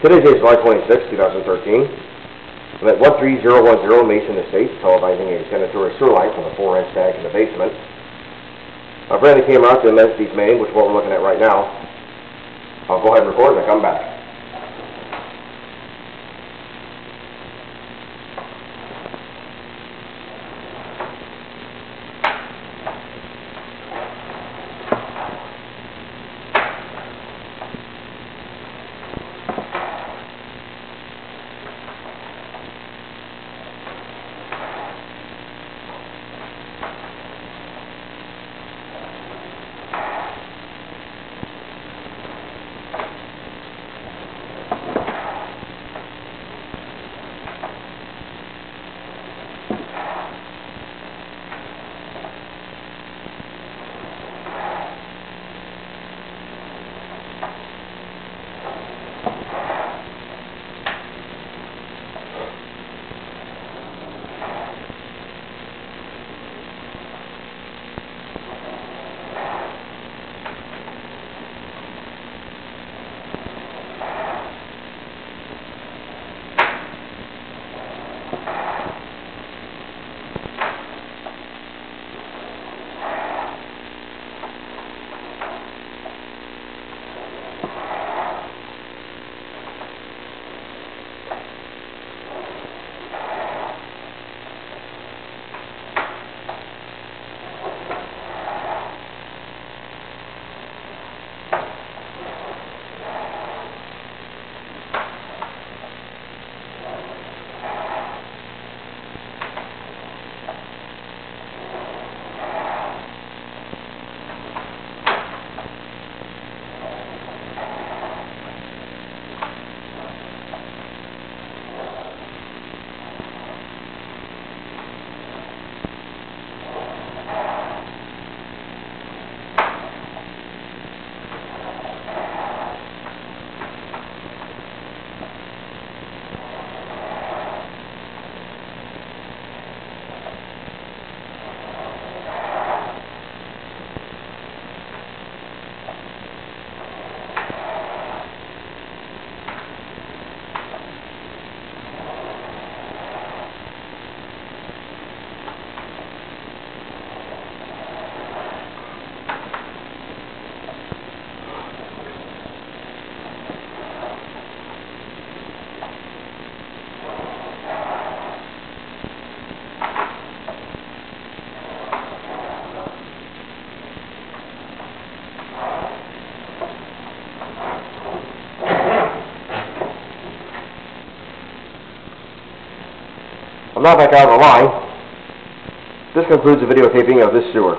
Today's date is July twenty-sixth, two thousand thirteen. I'm at one three zero one zero Mason Estates, televising a sanitary sewer line from the four-inch tank in the basement. I uh, Brandon came out to amend these main, which is what we're looking at right now. I'll go ahead and record and I'll come back. I'm now back out on the line. This concludes the videotaping of this sewer.